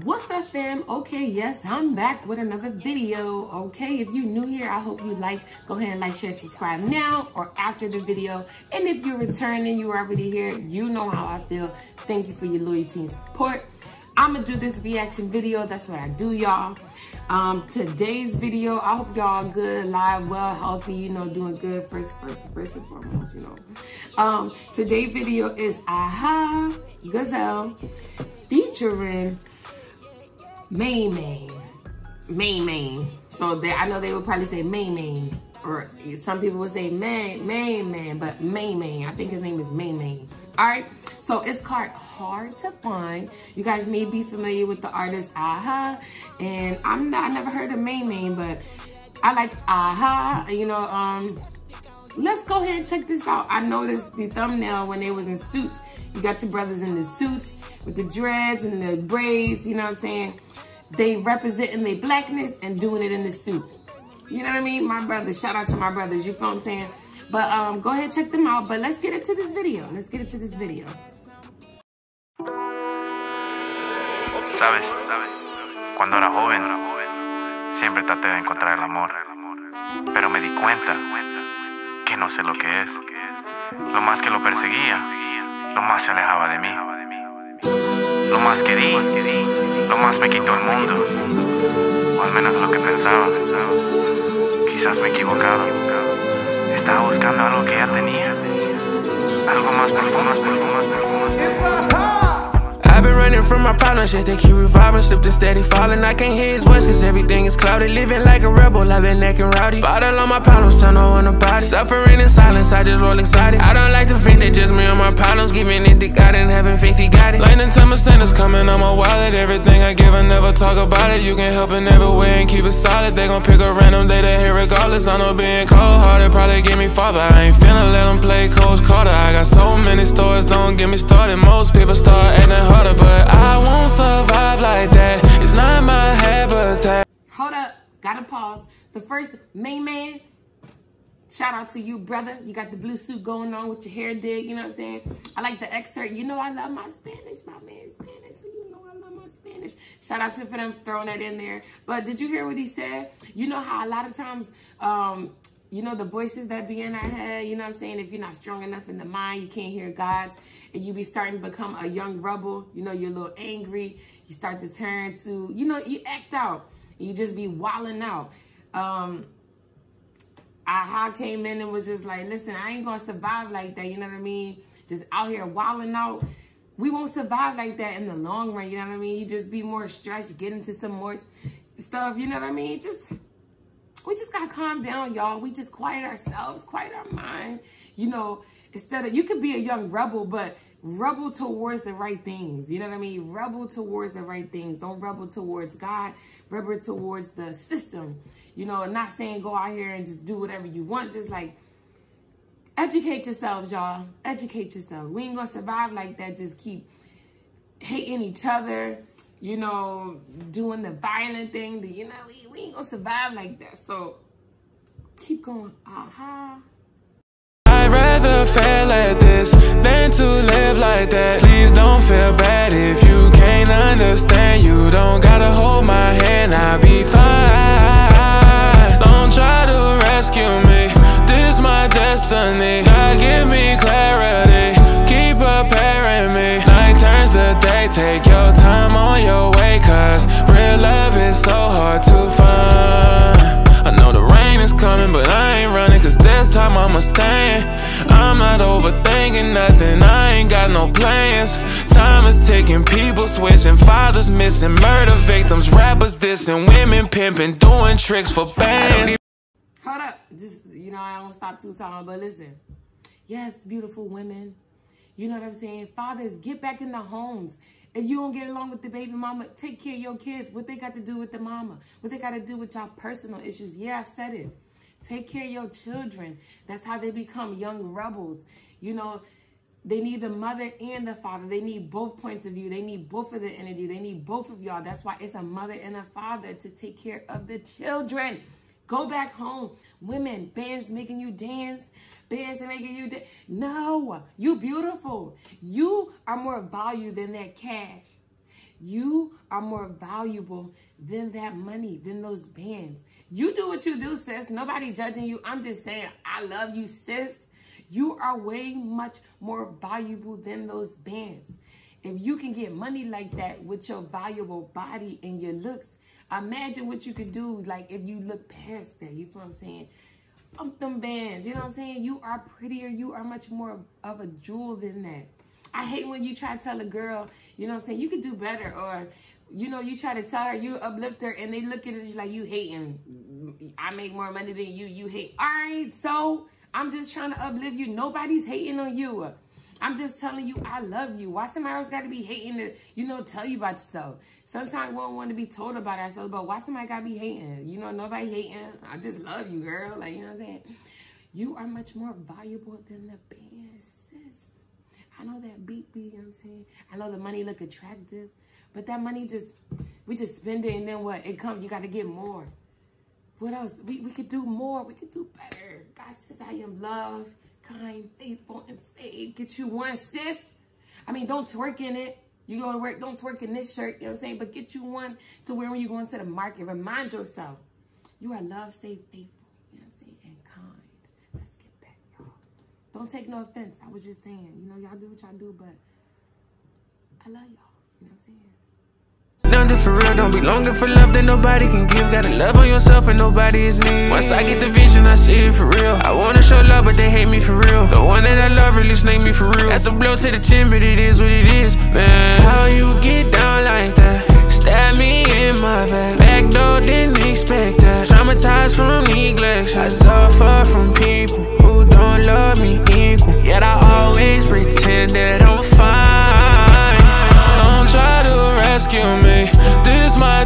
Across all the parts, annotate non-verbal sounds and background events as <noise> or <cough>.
What's up fam? Okay, yes, I'm back with another video. Okay, if you're new here, I hope you like, go ahead and like, share, subscribe now or after the video. And if you're returning, you're already here, you know how I feel. Thank you for your loyalty and support. I'm gonna do this reaction video. That's what I do, y'all. Um, today's video, I hope y'all good, live, well, healthy, you know, doing good first, first, first and foremost, you know. Um, today's video is Aha Gazelle featuring Main Main. Main Main. So they, I know they would probably say Main Main. Or some people would say Main Man, but Main Main. I think his name is Main Main. Alright, so it's called Hard to Find. You guys may be familiar with the artist Aha. And I'm not I never heard of Main Main, but I like Aha. You know, um let's go ahead and check this out. I noticed the thumbnail when they was in suits. You got your brothers in the suits with the dreads and the braids, you know what I'm saying? They representing their blackness and doing it in the suit. You know what I mean? My brothers, shout out to my brothers, you feel what I'm saying? But um, go ahead, check them out. But let's get into this video. Let's get into this video. Sabes, cuando era joven, siempre traté de encontrar el amor. Pero me di cuenta que no sé lo que es. Lo más que lo perseguía, lo más se alejaba de mí. Lo más que di, lo más me quitó el mundo. O al menos lo que pensaba. Quizás me equivocaba. Estaba buscando algo que ya tenía. Algo más profundo, más profundo, más profundo. Running from my problems, shit, they keep reviving, slipping steady falling. I can't hear his voice, cause everything is clouded. Living like a rebel, I've been acting rowdy. Bottle on my problems, tell no one about it. Suffering in silence, I just roll excited. I don't like to think that just me and my problems. Giving it to God and having faith, he got it. Lightning time of is coming on my wallet. Everything I give, I never talk about it. You can help in every way and keep it solid. They gon' pick a random day to hear regardless. I know being cold hearted probably get me farther. I ain't finna let them play Coach Carter. I got so many stories, don't get me started. Most people start acting harder but I won't survive like that. It's not my habitat. Hold up, gotta pause. The first main man, shout out to you, brother. You got the blue suit going on with your hair did, you know what I'm saying? I like the excerpt. You know I love my Spanish, my man Spanish, so you know I love my Spanish. Shout out to him for them throwing that in there. But did you hear what he said? You know how a lot of times um, you know, the voices that be in our head, you know what I'm saying? If you're not strong enough in the mind, you can't hear God's, and you be starting to become a young rebel, you know, you're a little angry, you start to turn to, you know, you act out, you just be walling out. Um, I, came in and was just like, listen, I ain't gonna survive like that, you know what I mean? Just out here walling out. We won't survive like that in the long run, you know what I mean? You just be more stressed, get into some more stuff, you know what I mean? Just we just gotta calm down, y'all. We just quiet ourselves, quiet our mind. You know, instead of, you could be a young rebel, but rebel towards the right things. You know what I mean? Rebel towards the right things. Don't rebel towards God. Rebel towards the system. You know, not saying go out here and just do whatever you want. Just like, educate yourselves, y'all. Educate yourself. We ain't gonna survive like that. Just keep hating each other you know, doing the violent thing, the, you know, we, we ain't gonna survive like that. So keep going. Uh-huh. Plans Time is ticking, people switching Fathers missing, murder victims Rappers dissing, women pimping Doing tricks for bands Hold up, just, you know, I don't stop too long But listen, yes, beautiful women you know what I'm saying? Fathers, get back in the homes. If you don't get along with the baby mama, take care of your kids. What they got to do with the mama? What they got to do with y'all personal issues? Yeah, I said it. Take care of your children. That's how they become young rebels. You know, they need the mother and the father. They need both points of view. They need both of the energy. They need both of y'all. That's why it's a mother and a father to take care of the children. Go back home. Women, bands making you dance bands and making you dance. No, you beautiful. You are more value than that cash. You are more valuable than that money, than those bands. You do what you do, sis. Nobody judging you. I'm just saying, I love you, sis. You are way much more valuable than those bands. If you can get money like that with your valuable body and your looks, imagine what you could do like if you look past that. You feel what I'm saying? Bump them bands. You know what I'm saying? You are prettier. You are much more of a jewel than that. I hate when you try to tell a girl, you know what I'm saying, you could do better. Or, you know, you try to tell her, you uplift her, and they look at it like you hating. I make more money than you. You hate. All right, so I'm just trying to uplift you. Nobody's hating on you. I'm just telling you I love you. Why somebody else got to be hating to, you know, tell you about yourself? Sometimes we don't want to be told about ourselves, but why somebody got to be hating? You know, nobody hating. I just love you, girl. Like, you know what I'm saying? You are much more valuable than the band, sis. I know that beat beat, you know what I'm saying? I know the money look attractive, but that money just, we just spend it and then what? It come, you got to get more. What else? We, we could do more. We could do better. God says, I am love, kind, faithful, and saved. Get you one, sis. I mean, don't twerk in it. You go to work, don't twerk in this shirt, you know what I'm saying? But get you one to wear when you go into the market, remind yourself, you are love, saved, faithful, you know what I'm saying, and kind. Let's get back, y'all. Don't take no offense. I was just saying, you know, y'all do what y'all do, but I love y'all, you know what I'm saying? Be longing for love that nobody can give. Gotta love on yourself and nobody is need. Once I get the vision, I see it for real. I wanna show love, but they hate me for real. The one that I love really snake me for real. That's a blow to the chin, but it is what it is, man. How you get down like that? Stab me in my back. Back door, didn't expect that. Traumatized from neglect. I suffer from people who don't love me equal. Yet I always pretend that I'm fine.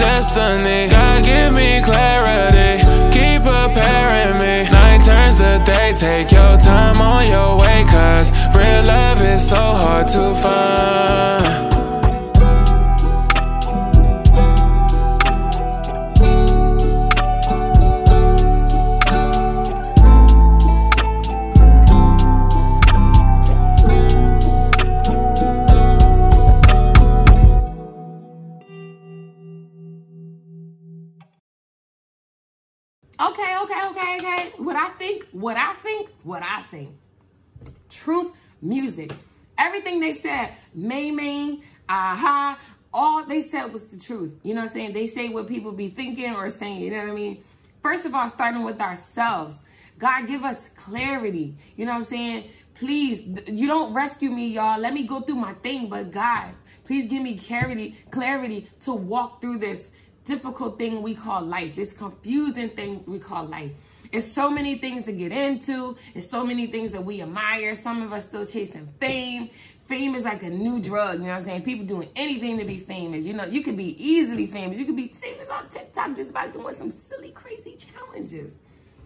Destiny. God give me clarity. Keep preparing me. Night turns to day. Take your time on your way. Cause real love is so hard to find. What I think, what I think. Truth music. Everything they said, May May, aha, all they said was the truth. You know what I'm saying? They say what people be thinking or saying, you know what I mean? First of all, starting with ourselves. God, give us clarity. You know what I'm saying? Please, you don't rescue me, y'all. Let me go through my thing. But God, please give me clarity, clarity to walk through this difficult thing we call life, this confusing thing we call life. It's so many things to get into. It's so many things that we admire. Some of us still chasing fame. Fame is like a new drug, you know what I'm saying? People doing anything to be famous. You know, you could be easily famous. You could be famous on TikTok just by doing some silly, crazy challenges.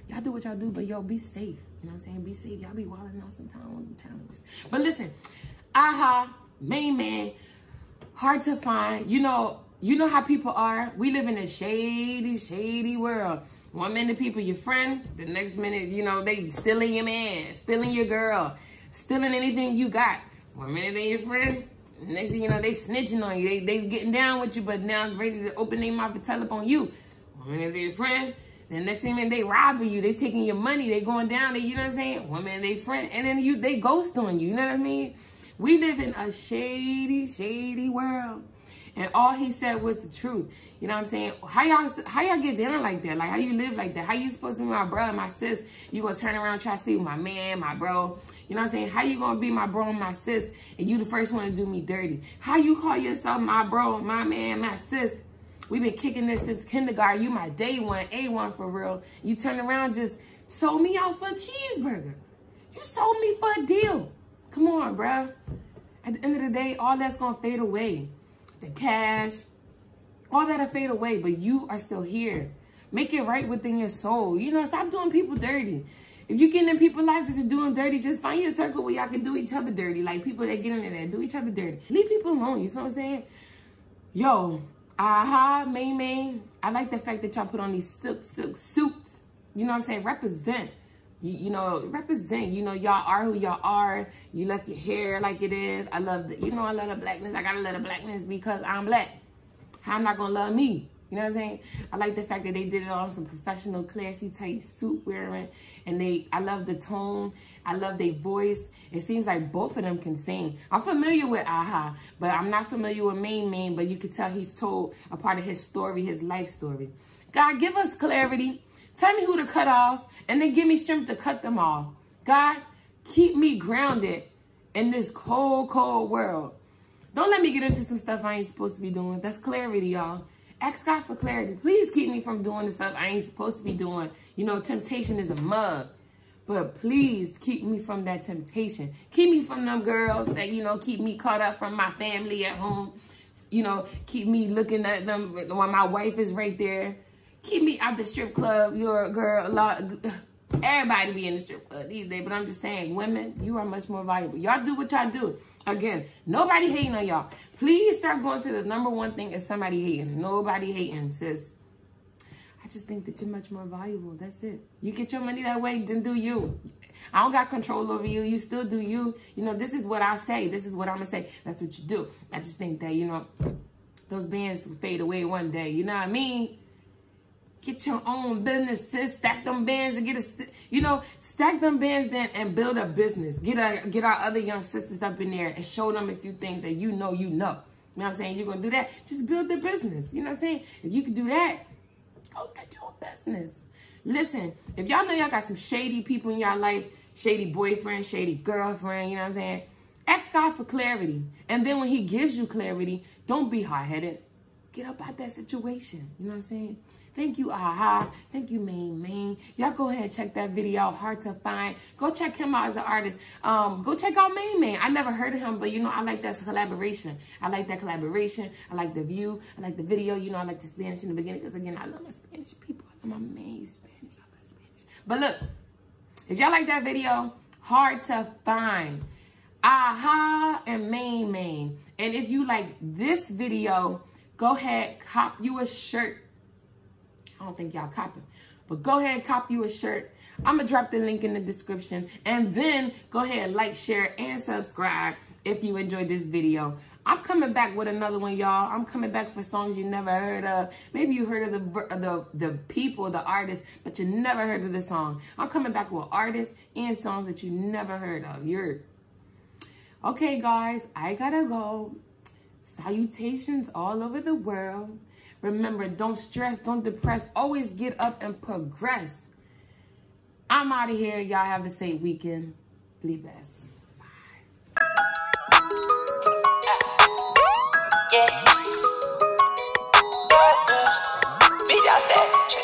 Y'all do what y'all do, but yo, be safe. You know what I'm saying? Be safe. Y'all be wilding out some time on the challenges. But listen, aha, main man, hard to find. You know, you know how people are. We live in a shady, shady world. One minute people your friend, the next minute, you know, they stealing your man, stealing your girl, stealing anything you got. One minute they your friend, next thing you know, they snitching on you. They they getting down with you, but now ready to open their mouth and tell up on you. One minute they your friend, the next thing they robbing you, they taking your money, they going down, they, you know what I'm saying? One minute they friend, and then you they ghost on you, you know what I mean? We live in a shady, shady world. And all he said was the truth. You know what I'm saying? How y'all how y'all get dinner like that? Like how you live like that? How you supposed to be my bro and my sis? You gonna turn around try to sleep with my man, my bro? You know what I'm saying? How you gonna be my bro and my sis and you the first one to do me dirty? How you call yourself my bro, my man, my sis? We've been kicking this since kindergarten. You my day one, A1 for real. You turn around just sold me out for a cheeseburger. You sold me for a deal. Come on, bruh. At the end of the day, all that's gonna fade away the cash, all that'll fade away, but you are still here. Make it right within your soul. You know, stop doing people dirty. If you get in people's lives just to do them dirty, just find your circle where y'all can do each other dirty. Like people that get in there and do each other dirty. Leave people alone, you feel what I'm saying? Yo, aha, main main. I like the fact that y'all put on these silk, silk suits. You know what I'm saying? Represent. You, you know, represent. You know, y'all are who y'all are. You left your hair like it is. I love the, you know, I love the blackness. I gotta love the blackness because I'm black. How I'm not gonna love me? You know what I'm saying? I like the fact that they did it on some professional, classy type suit wearing. And they, I love the tone. I love their voice. It seems like both of them can sing. I'm familiar with Aha, but I'm not familiar with Main Main, but you could tell he's told a part of his story, his life story. God, give us clarity. Tell me who to cut off, and then give me strength to cut them off. God, keep me grounded in this cold, cold world. Don't let me get into some stuff I ain't supposed to be doing. That's clarity, y'all. Ask God for clarity. Please keep me from doing the stuff I ain't supposed to be doing. You know, temptation is a mug. But please keep me from that temptation. Keep me from them girls that, you know, keep me caught up from my family at home. You know, keep me looking at them when my wife is right there. Keep me out the strip club. You're a girl. A lot. <sighs> Everybody be in the strip club these days. But I'm just saying, women, you are much more valuable. Y'all do what y'all do. Again, nobody hating on y'all. Please start going to the number one thing is somebody hating. Nobody hating, sis. I just think that you're much more valuable. That's it. You get your money that way, then do you. I don't got control over you. You still do you. You know, this is what I say. This is what I'm going to say. That's what you do. I just think that, you know, those bands fade away one day. You know what I mean? Get your own business, sis. Stack them bands and get a, you know, stack them bands then and build a business. Get a, get our other young sisters up in there and show them a few things that you know you know. You know what I'm saying? You're going to do that. Just build the business. You know what I'm saying? If you can do that, go get your business. Listen, if y'all know y'all got some shady people in your life, shady boyfriend, shady girlfriend, you know what I'm saying? Ask God for clarity. And then when he gives you clarity, don't be hard-headed. Get up out that situation. You know what I'm saying? Thank you, Aha. Thank you, Main Man. Y'all go ahead and check that video. Hard to find. Go check him out as an artist. Um, go check out Main Man. I never heard of him, but you know, I like that collaboration. I like that collaboration. I like the view. I like the video. You know, I like the Spanish in the beginning because again, I love my Spanish people. I love my main Spanish. I love Spanish. But look, if y'all like that video, hard to find. Aha and Main Man. And if you like this video, go ahead, cop you a shirt I don't think y'all copy. But go ahead and copy you a shirt. I'm going to drop the link in the description. And then go ahead like, share, and subscribe if you enjoyed this video. I'm coming back with another one, y'all. I'm coming back for songs you never heard of. Maybe you heard of the, the, the people, the artists, but you never heard of the song. I'm coming back with artists and songs that you never heard of. You're... Okay, guys, I gotta go. Salutations all over the world. Remember, don't stress, don't depress. Always get up and progress. I'm out of here. Y'all have a safe weekend. Be best. Bye. Yeah. Uh, uh. Beat that.